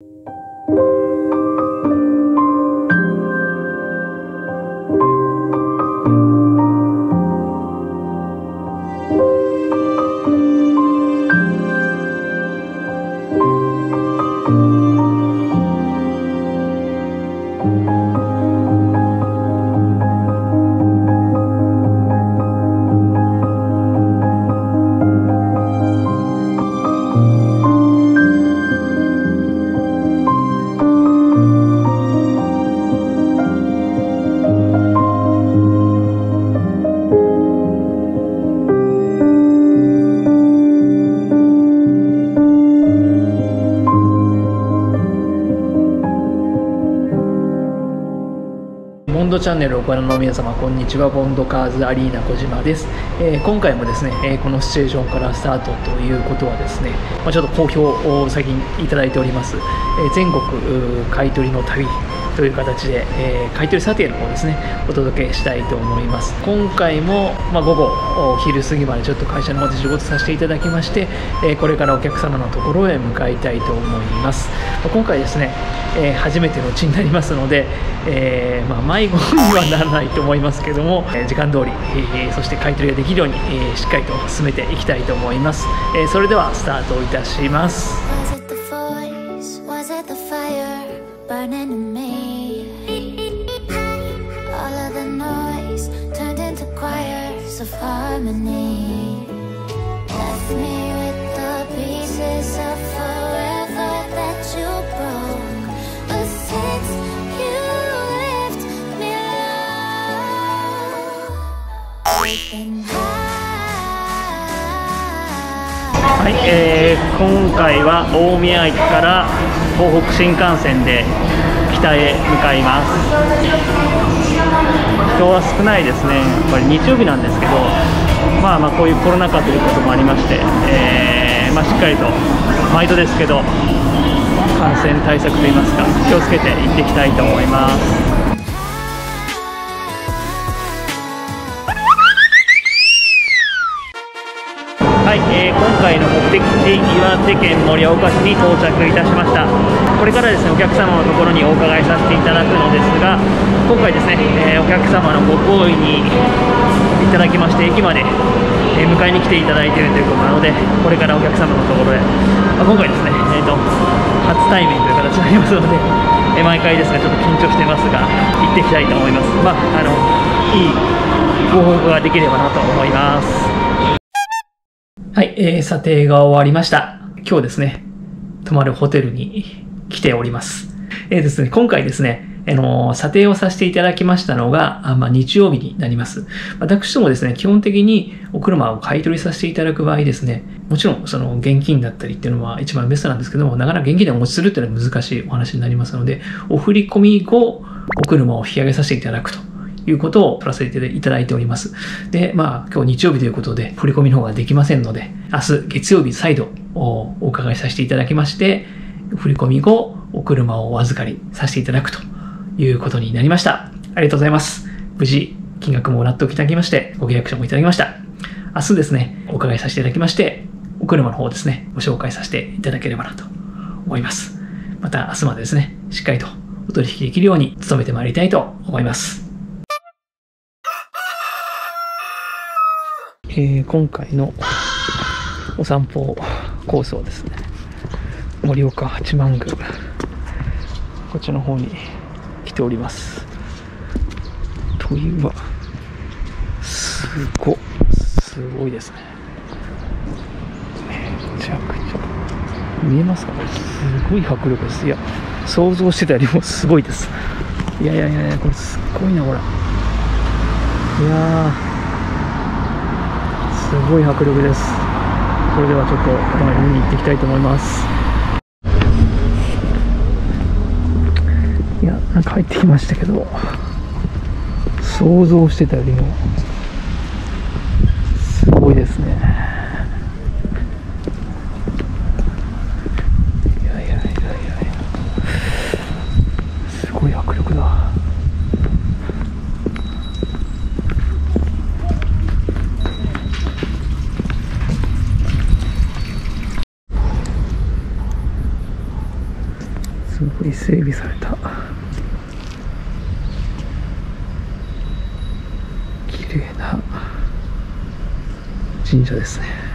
ボドチャンネルをご覧の皆様こんにちは。ボンドカーズアリーナ小島です、えー今回もですね、えーこのシチュエーションからスタートということはですね、まあ、ちょっと好評を最近いただいております、えー全国買取の旅という形で、えー買取査定の方ですねお届けしたいと思います。今回も、まあ、午後お昼過ぎまでちょっと会社の方で仕事させていただきまして、えーこれからお客様のところへ向かいたいと思います。ま今回ですね、えー初めてのうちになりますので、えまあ、迷子にはならないと思いますけども、え時間通り、えそして買い取りができるように、えしっかりと進めていきたいと思います、えそれではスタートいたします。Burning in me? Choirs of harmony. Left me with the pieces of forever that you broke. But since you left me alone, はい、えー今回は大宮駅から東北新幹線で北へ向かいます人は少ないですね。やっぱり日曜日なんですけどまあまあこういうコロナ禍ということもありまして、えーまあ、しっかりと毎度ですけど感染対策といいますか気をつけて行っていきたいと思います。はい、えー回の目的地岩手県盛岡市に到着いたしました。これからですねお客様のところにお伺いさせていただくのですが今回ですね、えーお客様のご好意にいただきまして駅まで、え迎えに来ていただいているということなのでこれからお客様のところへ、まあ今回ですね、えーと初対面という形になりますので、え毎回ですねちょっと緊張してますが行っていきたいと思います。まああのいいご報告ができればなと思います。はい、えー、査定が終わりました。今日ですね、泊まるホテルに来ております。えーですね、今回ですね、あのー査定をさせていただきましたのが、あまあ、日曜日になります。私どもですね、基本的にお車を買い取りさせていただく場合ですね、もちろんその現金だったりっていうのは一番ベストなんですけども、なかなか現金でお持ちするっていうのは難しいお話になりますので、お振り込み後、お車を引き上げさせていただくと。いうことを取らせていただいております。で、まあ、今日日曜日ということで、振り込みの方ができませんので、明日月曜日再度おお伺いさせていただきまして、振り込み後、お車をお預かりさせていただくということになりました。ありがとうございます。無事、金額も納得いただきまして、ご契約書もいただきました。明日ですね、お伺いさせていただきまして、お車の方をですね、ご紹介させていただければなと思います。また明日までですね、しっかりとお取引できるように努めてまいりたいと思います。えー今回のお散歩コースはですね盛岡八幡宮こっちの方に来ております。というはすごすごいですね。めちゃくちゃ。見えますかこれすごい迫力です。いや想像してたよりもすごいです。いやいやいやこれすっごいなこれ。いやすごい迫力です。それではちょっと、まあ、見に行っていきたいと思います。いや、なんか入ってきましたけど、想像してたよりも、すごいですね。いやいやいやいやいや、すごい迫力だ。に整備された。綺麗な神社ですね。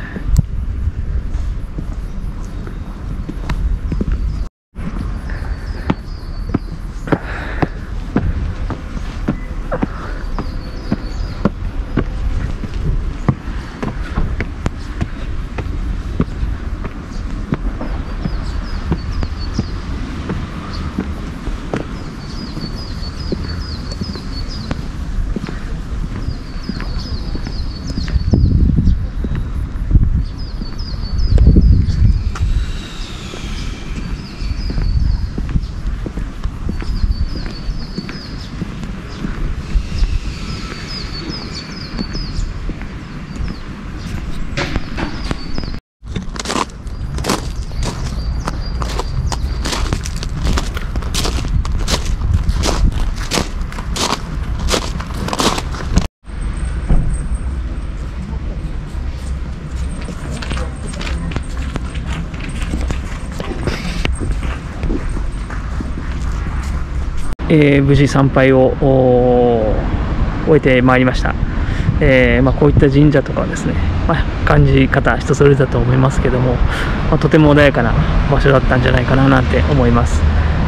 えー無事参拝を終えてまいりました、えーまあ、こういった神社とかはですね、まあ、感じ方人それぞれだと思いますけども、まあ、とても穏やかな場所だったんじゃないかななんて思います。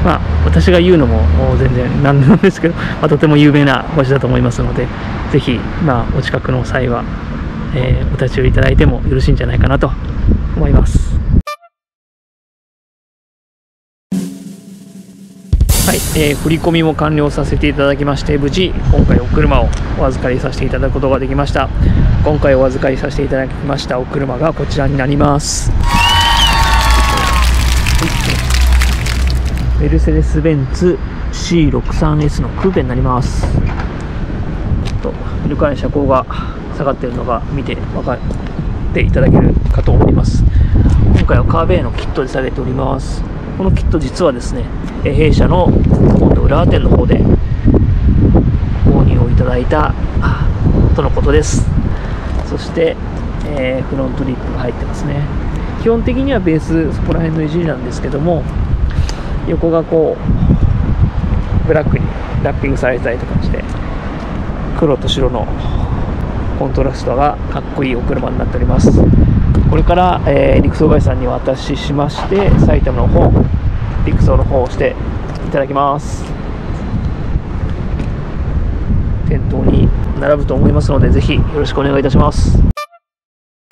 まあ私が言うのも全然なんでなんですけど、まあ、とても有名な場所だと思いますのでぜひ、まあ、お近くの際は、えーお立ち寄りいただいてもよろしいんじゃないかなと思います。えー振り込みも完了させていただきまして無事今回お車をお預かりさせていただくことができました。今回お預かりさせていただきましたお車がこちらになります。メルセデス・ベンツ C63S のクーペになります。ちょっとイルカに車高が下がっているのが見て分かっていただけるかと思います。今回はカーベイのキットで下げております。このキット実はですね弊社の今度浦和店の方で購入をいただいたとのことです。そして、えーフロントリップが入ってますね。基本的にはベースそこら辺のいじりなんですけども横がこうブラックにラッピングされたりとかして黒と白のコントラストがかっこいいお車になっております。これから、えー陸送会社さんにお渡ししまして埼玉の方陸送の方をしていただきます。店頭に並ぶと思いますのでぜひよろしくお願いいたします。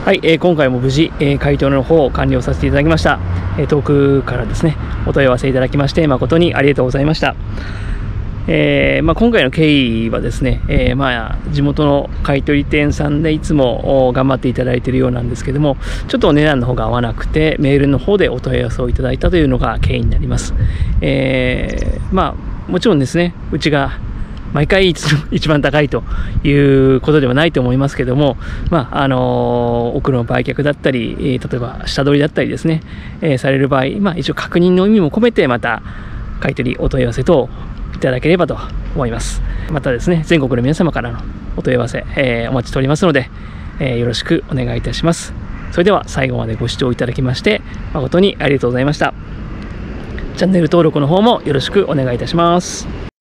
はい、えー今回も無事、えー回答の方を完了させていただきました、えー遠くからですねお問い合わせいただきまして誠にありがとうございました。えーまあ、今回の経緯はですね、えーまあ、地元の買取店さんでいつも頑張っていただいているようなんですけどもちょっとお値段の方が合わなくてメールの方でお問い合わせをいただいたというのが経緯になります、えーまあ、もちろんですねうちが毎回 一番高いということではないと思いますけども、まああの奥の売却だったり、例えば下取りだったりですね、えーされる場合、まあ、一応確認の意味も込めてまた買取お問い合わせ等ただければと思います。またですね全国の皆様からのお問い合わせ、えーお待ちしておりますので、えーよろしくお願いいたします。それでは最後までご視聴いただきまして誠にありがとうございました。チャンネル登録の方もよろしくお願いいたします。